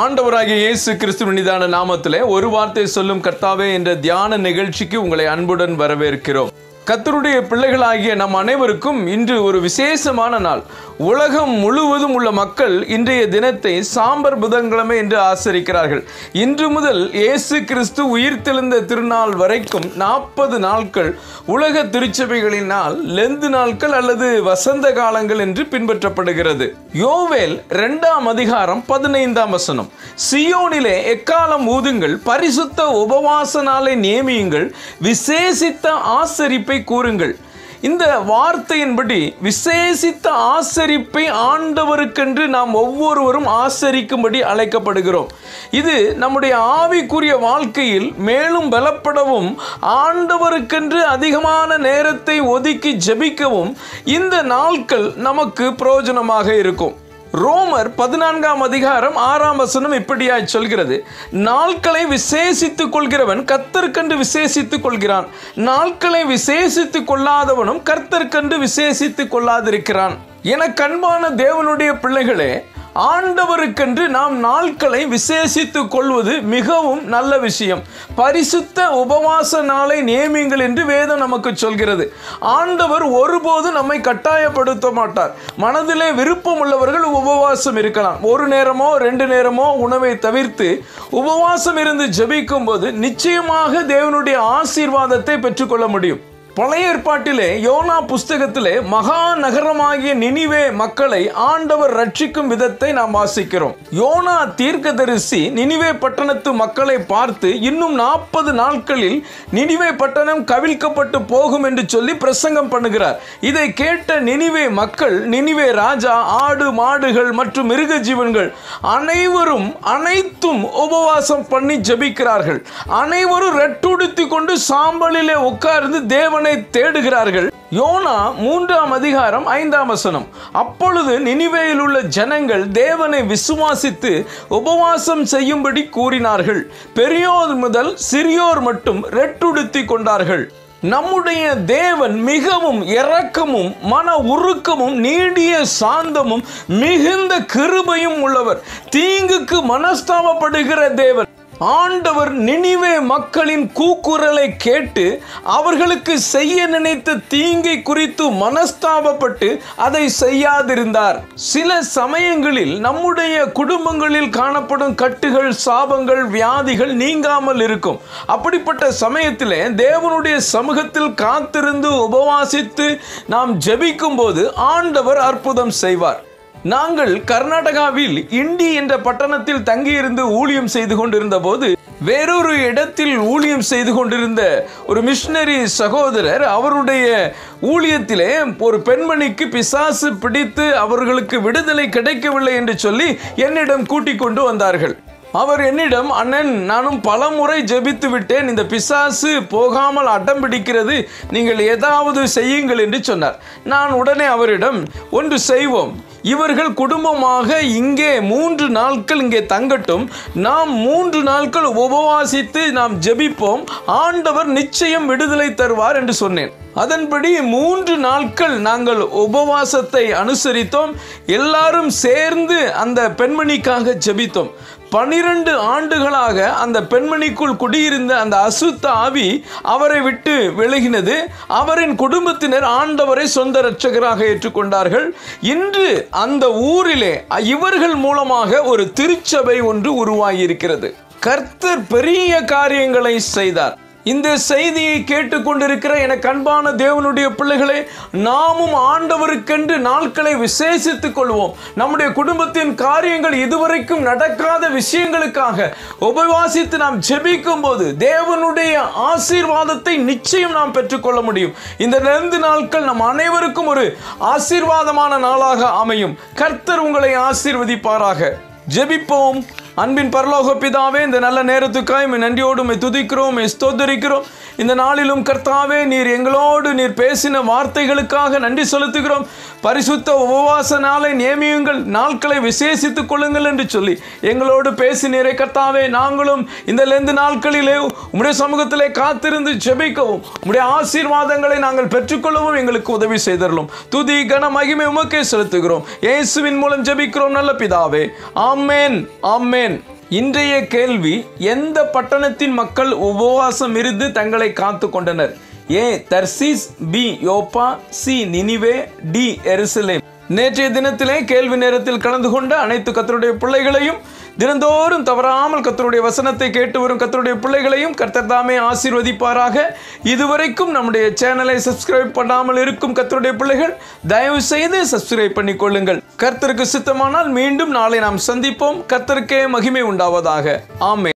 ஆண்டவராகிய இயேசு கிறிஸ்துவனிதான நாமத்திலே ஒரு வார்த்தை சொல்லும் கர்த்தாவே என்ற தியான நிகழ்ச்சிக்கு உங்களை அன்புடன் வரவேற்கிறோம். கத்தருடைய பிள்ளைகளாகிய நம் அனைவருக்கும் இன்று ஒரு விசேஷமான நாள். உலகம் முழுவதும் உள்ள மக்கள் இன்றைய தினத்தை சாம்பர் புதன்கிழமை என்று ஆசரிக்கிறார்கள். இன்று முதல் இயேசு கிறிஸ்து உயிர்த்தெழுந்த திருநாள் வரைக்கும் நாற்பது நாட்கள் உலக திருச்சபைகளினால் லெந்து நாட்கள் அல்லது வசந்த காலங்கள் என்று பின்பற்றப்படுகிறது. யோவேல் இரண்டாம் அதிகாரம் பதினைந்தாம் வசனம். சியோனிலே எக்காலம் ஊதுங்கள் பரிசுத்த உபவாச நாளை நியமியுங்கள் விசேஷித்த ஆசரிப்பை கூறுங்கள். இந்த வார்த்தையின்படி விசேஷித்த ஆசரிப்பை ஆண்டவருக்கென்று நாம் ஒவ்வொருவரும் ஆசரிக்கும்படி அழைக்கப்படுகிறோம். இது நம்முடைய ஆவிக்குரிய வாழ்க்கையில் மேலும் பலப்படவும் ஆண்டவருக்கென்று அதிகமான நேரத்தை ஒதுக்கி ஜபிக்கவும் இந்த நாட்கள் நமக்கு பிரயோஜனமாக இருக்கும். ரோமர் பதினான்காம் அதிகாரம் ஆறாம் வசனம் இப்படியாய் சொல்கிறது. நாட்களை விசேஷித்துக் கொள்கிறவன் கர்த்தர்க்கென்று விசேஷித்துக் கொள்கிறான். நாட்களை விசேஷித்துக் கொள்ளாதவனும் கர்த்தர்க்கென்று விசேஷித்துக் கொள்ளாதிருக்கிறான். என கண்பான தேவனுடைய பிள்ளைகளே ஆண்டவருக்கென்று நாம் நாட்களை விசேஷித்துக் கொள்வது மிகவும் நல்ல விஷயம். பரிசுத்த உபவாச நாளை நியமிங்கள் என்று வேதம் நமக்கு சொல்கிறது. ஆண்டவர் ஒருபோதும் நம்மை கட்டாயப்படுத்த மாட்டார். மனதிலே விருப்பம் உள்ளவர்கள் உபவாசம் இருக்கலாம். ஒரு நேரமோ ரெண்டு நேரமோ உணவை தவிர்த்து உபவாசம் இருந்து ஜபிக்கும் போது நிச்சயமாக தேவனுடைய ஆசீர்வாதத்தை பெற்றுக்கொள்ள முடியும். பழைய ஏற்பாட்டிலே யோனா புஸ்தகத்திலே மகா நகரமாகிய நினிவே மக்களை ஆண்டவர் ரட்சிக்கும் விதத்தை நாம் வாசிக்கிறோம். யோனா தீர்க்கதரிசி நினிவே பட்டணத்து மக்களை பார்த்து இன்னும் நாற்பது நாட்களில் நினிவே பட்டணம் கவிழ்க்கப்பட்டு போகும் என்று சொல்லி பிரசங்கம் பண்ணுகிறார். இதை கேட்ட நினிவே மக்கள் நினிவே ராஜா ஆடு மாடுகள் மற்றும் மிருக ஜீவன்கள் அனைவரும் அனைத்தும் உபவாசம் பண்ணி ஜபிக்கிறார்கள். அனைவரும் ரெட்டுடு கொண்டு சாம்பலிலே உட்கார்ந்து தேவனை தேடுகிறார்கள். யோனா மூன்றாம் அதிகாரம் ஐந்தாம் வசனம். அப்பொழுது நினிவேயில் உள்ள ஜனங்கள் தேவனை விசுவாசித்து உபவாசம் செய்யும்படி கூறினார்கள். பெரியோர் முதல் சிறியோர் மட்டும் ரெட்டுடுத்தி கொண்டார்கள். நம்முடைய தேவன் மிகவும் இரக்கமும் மன உருக்கமும் நீடிய சாந்தமும் மிகுந்த கிருபையும் உள்ளவர். தீங்குக்கு மனஸ்தாபப்படுகிற தேவன் ஆண்டவர் நினிவே மக்களின் கூக்குரலை கேட்டு அவர்களுக்கு செய்ய நினைத்த தீங்கை குறித்து மனஸ்தாபப்பட்டு அதை செய்யாதிருந்தார். சில சமயங்களில் நம்முடைய குடும்பங்களில் காணப்படும் கட்டுகள் சாபங்கள் வியாதிகள் நீங்காமல் இருக்கும். அப்படிப்பட்ட சமயத்தில் தேவனுடைய சமூகத்தில் காத்திருந்து உபவாசித்து நாம் ஜெபிக்கும் போது ஆண்டவர் அற்புதம் செய்வார். நாங்கள் கர்நாடகாவில் இண்டி என்ற பட்டணத்தில் தங்கியிருந்து ஊழியம் செய்து கொண்டிருந்த போது வேறொரு இடத்தில் ஊழியம் செய்து கொண்டிருந்த ஒரு மிஷினரி சகோதரர் அவருடைய ஊழியத்திலே ஒரு பெண்மணிக்கு பிசாசு பிடித்து அவர்களுக்கு விடுதலை கிடைக்கவில்லை என்று சொல்லி என்னிடம் கூட்டிக் கொண்டு வந்தார்கள். அவர் என்னிடம் அண்ணன் நானும் பல முறை ஜெபித்து விட்டேன். இந்த பிசாசு போகாமல் அடம் பிடிக்கிறது. நீங்கள் ஏதாவது செய்யுங்கள் என்று சொன்னார். நான் உடனே அவரிடம் ஒன்று செய்வோம். இவர்கள் குடும்பமாக இங்கே மூன்று நாட்கள் இங்கே தங்கட்டும். நாம் மூன்று நாட்கள் உபவாசித்து நாம் ஜெபிப்போம். ஆண்டவர் நிச்சயம் விடுதலை தருவார் என்று சொன்னேன். அதன்படி மூன்று நாட்கள் நாங்கள் உபவாசத்தை அனுசரித்தோம். எல்லாரும் சேர்ந்து அந்த பெண்மணிக்காக ஜெபித்தோம். பனிரெண்டு ஆண்டுகளாக அந்த பெண்மணிக்குள் குடியிருந்த அந்த அசுத்த ஆவி அவரை விட்டு விலகினது. அவரின் குடும்பத்தினர் ஆண்டவரை சொந்த இரட்சகராக ஏற்றுக்கொண்டார்கள். இன்று அந்த ஊரிலே இவர்கள் மூலமாக ஒரு திருச்சபை ஒன்று உருவாகியிருக்கிறது. கர்த்தர் பெரிய காரியங்களை செய்தார். இந்த செய்தியை கேட்டுக்கொண்டிருக்கிற எனக்கு அன்பான தேவனுடைய பிள்ளைகளே நாமும் ஆண்டவருக்கென்று நாட்களை விசேஷித்துக் கொள்வோம். நம்முடைய குடும்பத்தின் காரியங்கள் இதுவரைக்கும் நடக்காத விஷயங்களுக்காக உபவாசித்து நாம் ஜெபிக்கும் போது தேவனுடைய ஆசீர்வாதத்தை நிச்சயம் நாம் பெற்றுக்கொள்ள முடியும். இந்த ரெண்டு நாட்கள் நம் அனைவருக்கும் ஒரு ஆசீர்வாதமான நாளாக அமையும். கர்த்தர் உங்களை ஆசீர்வதிப்பாராக. ஜெபிப்போம். அன்பின் பரலோக பிதாவே இந்த நல்ல நேரத்துக்காய் நன்றியோடு துதிக்கிறோம் ஸ்தோத்தரிக்கிறோம். இந்த நாளிலும் கர்த்தாவே நீர் எங்களோடு நீர் பேசின வார்த்தைகளுக்காக நன்றி செலுத்துகிறோம். பரிசுத்த உபவாச நாளை நியமியுங்கள். நாட்களை விசேஷித்துக் கொள்ளுங்கள் என்று சொல்லி எங்களோடு பேசினீரே கர்த்தாவே. நாங்களும் இந்த லெந்து நாட்களிலே உம்முடைய சமூகத்திலே காத்திருந்து ஜெபிக்கவும். உம்முடைய ஆசீர்வாதங்களை நாங்கள் பெற்றுக்கொள்ளவும் எங்களுக்கு உதவி செய்தரலும் துதி கன மகிமை உமக்கே செலுத்துகிறோம். இயேசுவின் மூலம் ஜெபிக்கிறோம் நல்ல பிதாவே. ஆமேன் ஆமேன். இன்றைய கேள்வி எந்த பட்டணத்தின் மக்கள் உபவாசம் இருந்து தங்களை காத்து கொண்டனர்? A Tarshish B Joppa C Nineveh D Jerusalem. நேற்றைய தினத்திலே கேள்வி நேரத்தில் கலந்து கொண்ட அனைத்து கத்தருடைய பிள்ளைகளையும் தினந்தோறும் தவறாமல் கத்தருடைய வசனத்தை கேட்டு வரும் கத்தருடைய பிள்ளைகளையும் கர்த்தர் தாமே ஆசீர்வதிப்பாராக. இதுவரைக்கும் நம்முடைய சேனலை சப்ஸ்கிரைப் பண்ணாமல் இருக்கும் கத்தருடைய பிள்ளைகள் தயவு செய்து சப்ஸ்கிரைப் பண்ணிக்கொள்ளுங்கள் கர்த்தருக்கு சித்தமானால் மீண்டும் நாளை நாம் சந்திப்போம். கர்த்தருக்கே மகிமை உண்டாவதாக. ஆமே